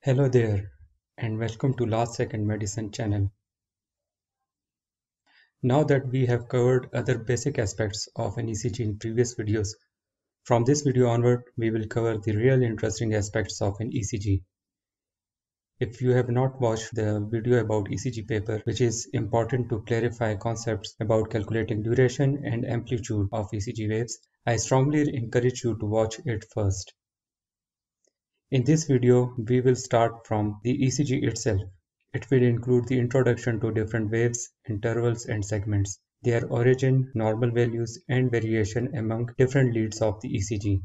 Hello there and welcome to Last Second Medicine channel. Now that we have covered other basic aspects of an ECG in previous videos, from this video onward we will cover the real interesting aspects of an ECG. If you have not watched the video about ECG paper which is important to clarify concepts about calculating duration and amplitude of ECG waves, I strongly encourage you to watch it first. In this video, we will start from the ECG itself. It will include the introduction to different waves, intervals and segments, their origin, normal values and variation among different leads of the ECG.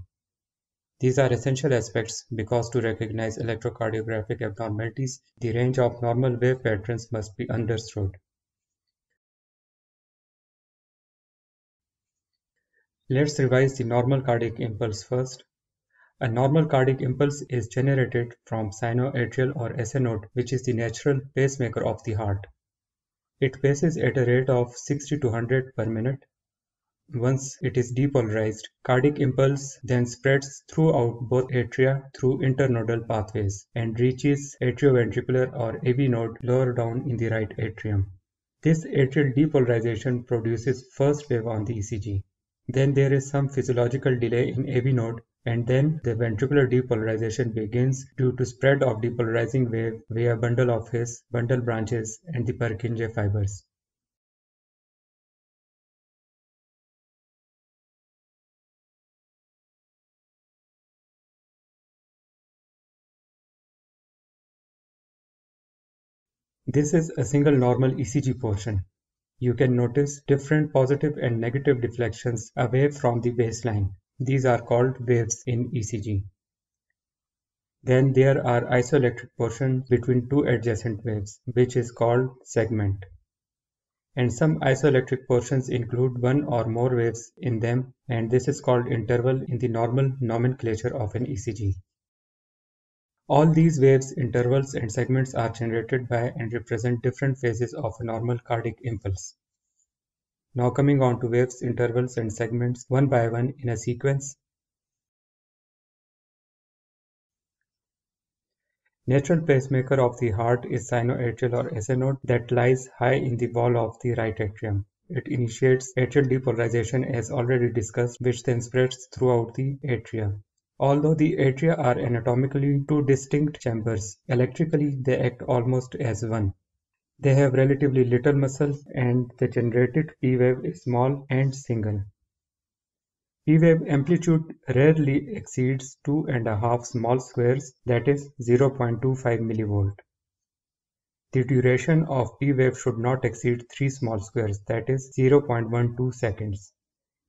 These are essential aspects because to recognize electrocardiographic abnormalities, the range of normal wave patterns must be understood. Let's revise the normal cardiac impulse first. A normal cardiac impulse is generated from sinoatrial or SA node which is the natural pacemaker of the heart. It paces at a rate of 60 to 100 per minute. Once it is depolarized, cardiac impulse then spreads throughout both atria through internodal pathways and reaches atrioventricular or AV node lower down in the right atrium. This atrial depolarization produces first wave on the ECG. Then there is some physiological delay in AV node and then the ventricular depolarization begins due to spread of depolarizing wave via bundle of His, bundle branches and the Purkinje fibers. This is a single normal ECG portion. You can notice different positive and negative deflections away from the baseline. These are called waves in ECG. Then there are isoelectric portions between two adjacent waves, which is called segment. And some isoelectric portions include one or more waves in them, and this is called interval in the normal nomenclature of an ECG. All these waves, intervals, and segments are generated by and represent different phases of a normal cardiac impulse. Now coming on to waves, intervals and segments one by one in a sequence. Natural pacemaker of the heart is sinoatrial or SA node that lies high in the wall of the right atrium. It initiates atrial depolarization as already discussed which then spreads throughout the atria. Although the atria are anatomically two distinct chambers, electrically they act almost as one. They have relatively little muscle and the generated P-wave is small and single. P-wave amplitude rarely exceeds two and a half small squares that is 0.25 millivolt. The duration of P-wave should not exceed 3 small squares that is 0.12 seconds.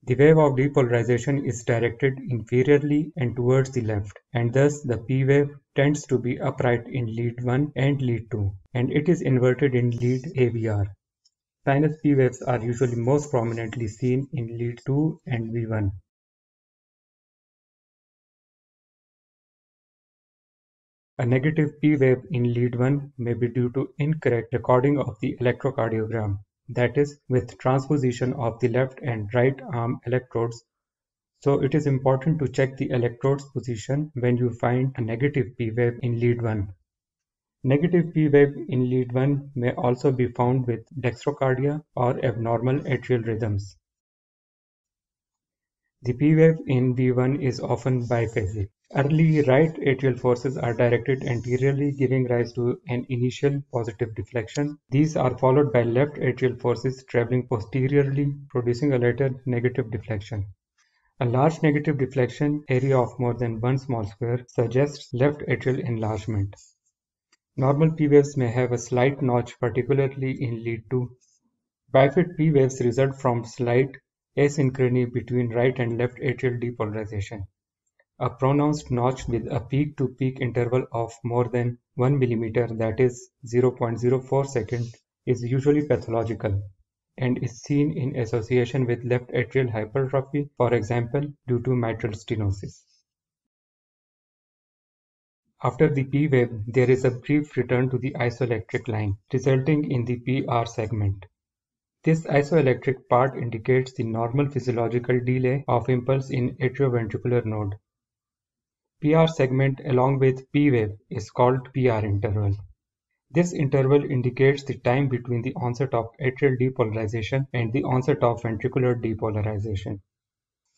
The wave of depolarization is directed inferiorly and towards the left, and thus the P wave tends to be upright in lead 1 and lead 2, and it is inverted in lead AVR. Sinus P waves are usually most prominently seen in lead 2 and V1. A negative P wave in lead 1 may be due to incorrect recording of the electrocardiogram that is with transposition of the left and right arm electrodes so it is important to check the electrode's position when you find a negative P wave in lead 1. Negative P wave in lead 1 may also be found with dextrocardia or abnormal atrial rhythms. The P wave in V1 is often biphasic. Early right atrial forces are directed anteriorly giving rise to an initial positive deflection. These are followed by left atrial forces traveling posteriorly producing a later negative deflection. A large negative deflection area of more than one small square suggests left atrial enlargement. Normal P waves may have a slight notch particularly in lead 2. Bifid P waves result from slight asynchrony between right and left atrial depolarization. A pronounced notch with a peak-to-peak interval of more than 1 mm that is 0.04 second is usually pathological and is seen in association with left atrial hypertrophy, for example, due to mitral stenosis. After the P wave, there is a brief return to the isoelectric line, resulting in the PR segment. This isoelectric part indicates the normal physiological delay of impulse in atrioventricular node. PR segment along with P wave is called PR interval. This interval indicates the time between the onset of atrial depolarization and the onset of ventricular depolarization.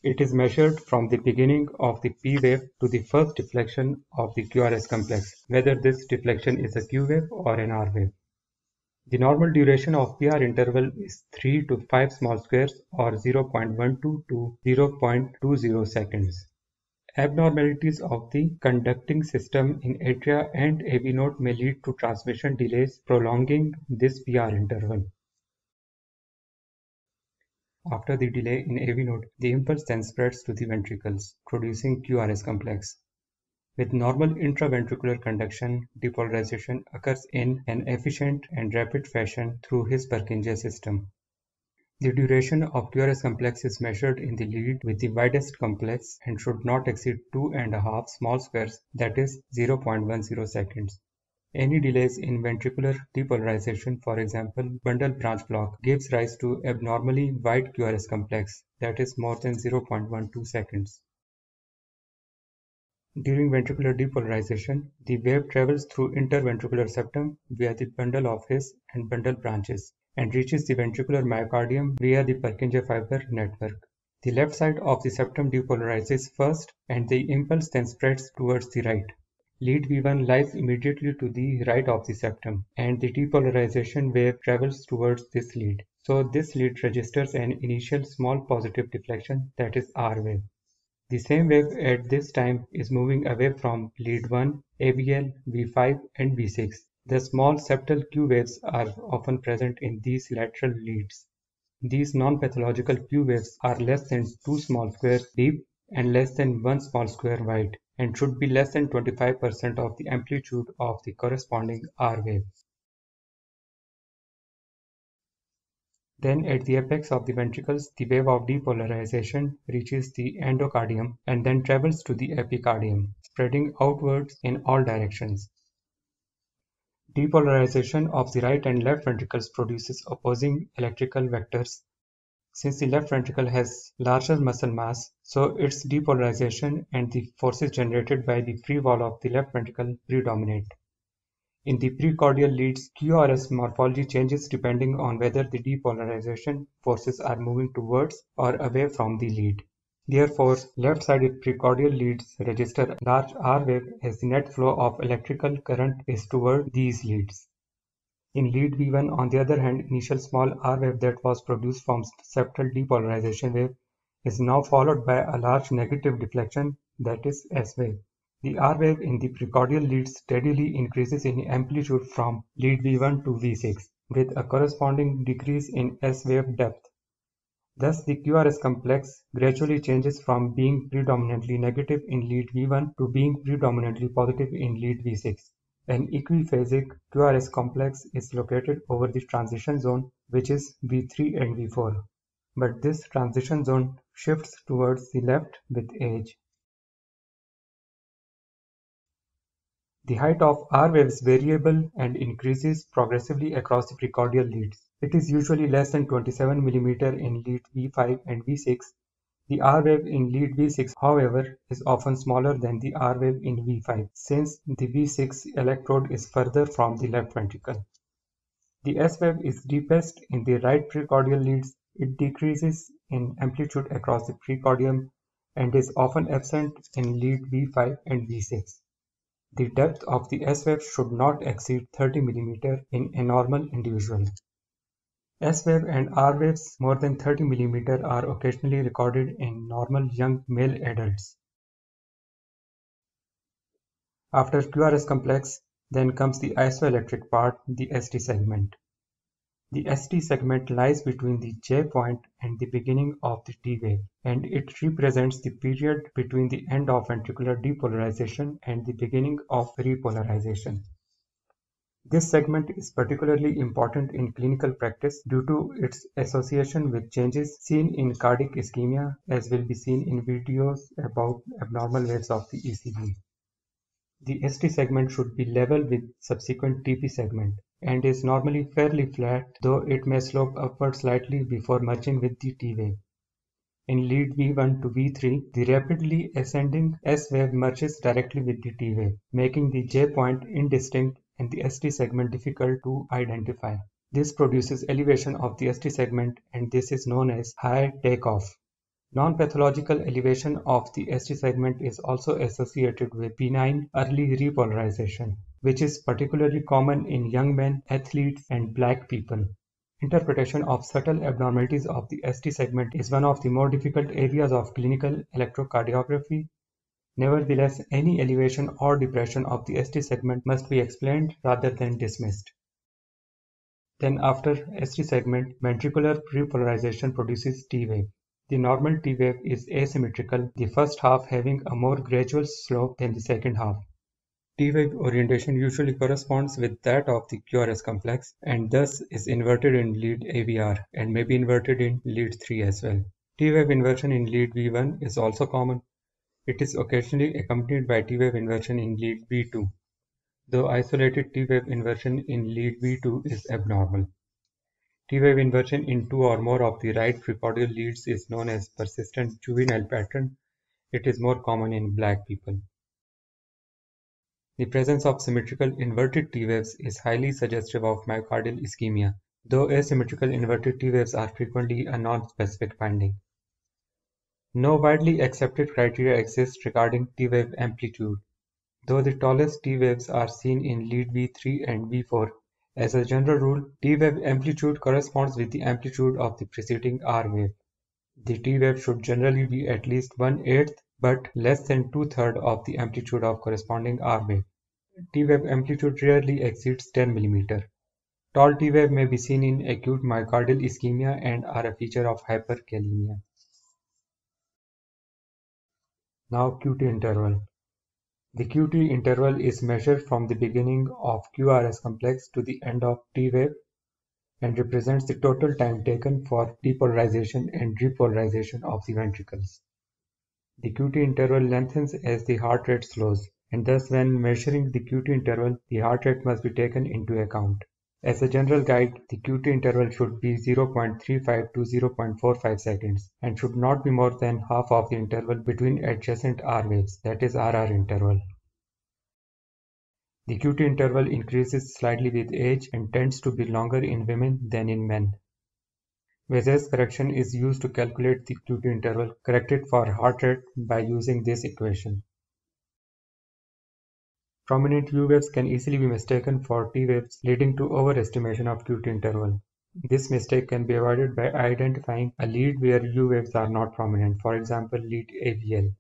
It is measured from the beginning of the P wave to the first deflection of the QRS complex, whether this deflection is a Q wave or an R wave. The normal duration of PR interval is 3 to 5 small squares or 0.12 to 0.20 seconds. Abnormalities of the conducting system in atria and AV node may lead to transmission delays prolonging this PR interval. After the delay in AV node, the impulse then spreads to the ventricles, producing QRS complex. With normal intraventricular conduction, depolarization occurs in an efficient and rapid fashion through His-Purkinje system. The duration of QRS complex is measured in the lead with the widest complex and should not exceed two and a half small squares that is 0.10 seconds. Any delays in ventricular depolarization, for example bundle branch block, gives rise to abnormally wide QRS complex that is more than 0.12 seconds. During ventricular depolarization, the wave travels through interventricular septum via the bundle of His and bundle branches and reaches the ventricular myocardium via the Purkinje fiber network. The left side of the septum depolarizes first and the impulse then spreads towards the right. Lead V1 lies immediately to the right of the septum and the depolarization wave travels towards this lead. So this lead registers an initial small positive deflection that is R wave. The same wave at this time is moving away from lead 1, AVL, V5 and V6 the small septal Q waves are often present in these lateral leads. These non-pathological Q waves are less than 2 small squares deep and less than 1 small square wide and should be less than 25% of the amplitude of the corresponding R wave. Then at the apex of the ventricles, the wave of depolarization reaches the endocardium and then travels to the epicardium, spreading outwards in all directions. Depolarization of the right and left ventricles produces opposing electrical vectors. Since the left ventricle has larger muscle mass, so its depolarization and the forces generated by the free wall of the left ventricle predominate. In the precordial leads, QRS morphology changes depending on whether the depolarization forces are moving towards or away from the lead. Therefore, left-sided precordial leads register large R wave as the net flow of electrical current is toward these leads. In lead V1, on the other hand, initial small R wave that was produced from septal depolarization wave is now followed by a large negative deflection that is S wave. The R wave in the precordial lead steadily increases in amplitude from lead V1 to V6 with a corresponding decrease in S wave depth. Thus the QRS complex gradually changes from being predominantly negative in lead V1 to being predominantly positive in lead V6. An equiphasic QRS complex is located over the transition zone which is V3 and V4. But this transition zone shifts towards the left with age. The height of R waves variable and increases progressively across the precordial leads. It is usually less than 27 mm in lead V5 and V6. The R wave in lead V6, however, is often smaller than the R wave in V5, since the V6 electrode is further from the left ventricle. The S wave is deepest in the right precordial leads. It decreases in amplitude across the precordium and is often absent in lead V5 and V6. The depth of the S-wave should not exceed 30 mm in a normal individual. S-wave and R-waves more than 30 mm are occasionally recorded in normal young male adults. After QRS complex, then comes the isoelectric part, the ST segment. The ST segment lies between the J point and the beginning of the T wave, and it represents the period between the end of ventricular depolarization and the beginning of repolarization. This segment is particularly important in clinical practice due to its association with changes seen in cardiac ischemia as will be seen in videos about abnormal waves of the ECG. The ST segment should be level with subsequent TP segment and is normally fairly flat though it may slope upward slightly before merging with the T wave. In lead V1 to V3, the rapidly ascending S wave merges directly with the T wave, making the J point indistinct and the ST segment difficult to identify. This produces elevation of the ST segment and this is known as high takeoff. Non-pathological elevation of the ST segment is also associated with benign early repolarization, which is particularly common in young men, athletes, and black people. Interpretation of subtle abnormalities of the ST segment is one of the more difficult areas of clinical electrocardiography. Nevertheless, any elevation or depression of the ST segment must be explained rather than dismissed. Then after ST segment, ventricular repolarization produces T wave. The normal T wave is asymmetrical, the first half having a more gradual slope than the second half. T-wave orientation usually corresponds with that of the QRS complex and thus is inverted in lead AVR and may be inverted in lead 3 as well. T-wave inversion in lead V1 is also common. It is occasionally accompanied by T-wave inversion in lead V2, though isolated T-wave inversion in lead V2 is abnormal. T-wave inversion in two or more of the right precordial leads is known as persistent juvenile pattern. It is more common in black people. The presence of symmetrical inverted T-waves is highly suggestive of myocardial ischemia, though asymmetrical inverted T-waves are frequently a non-specific finding. No widely accepted criteria exist regarding T-wave amplitude, though the tallest T-waves are seen in lead V3 and V4. As a general rule, T-wave amplitude corresponds with the amplitude of the preceding R wave. The T-wave should generally be at least one-eighth but less than two-thirds of the amplitude of corresponding R-wave. T-wave amplitude rarely exceeds 10 mm. Tall T-wave may be seen in acute myocardial ischemia and are a feature of hyperkalemia. Now QT interval. The QT interval is measured from the beginning of QRS complex to the end of T-wave and represents the total time taken for depolarization and repolarization of the ventricles. The QT interval lengthens as the heart rate slows, and thus when measuring the QT interval, the heart rate must be taken into account. As a general guide, the QT interval should be 0.35 to 0.45 seconds and should not be more than half of the interval between adjacent R waves, that is RR interval. The QT interval increases slightly with age and tends to be longer in women than in men. Weisser's correction is used to calculate the QT interval corrected for heart rate by using this equation. Prominent U waves can easily be mistaken for T waves leading to overestimation of QT interval. This mistake can be avoided by identifying a lead where U waves are not prominent, for example lead AVL.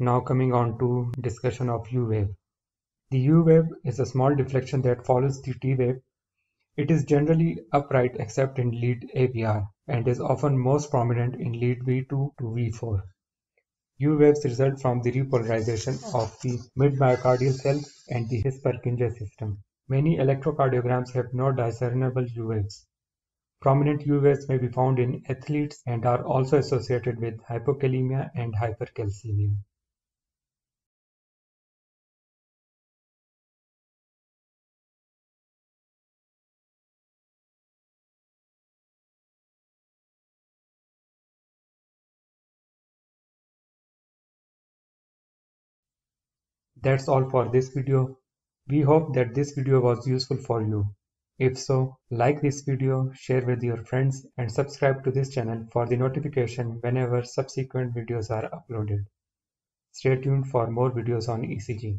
Now coming on to discussion of U wave. The U wave is a small deflection that follows the T wave. It is generally upright except in lead AVR and is often most prominent in lead V2 to V4. U waves result from the repolarization of the mid-myocardial cells and the His-Purkinje system. Many electrocardiograms have no discernible U waves. Prominent U waves may be found in athletes and are also associated with hypokalemia and hypercalcemia. That's all for this video. We hope that this video was useful for you. If so, like this video, share with your friends and subscribe to this channel for the notification whenever subsequent videos are uploaded. Stay tuned for more videos on ECG.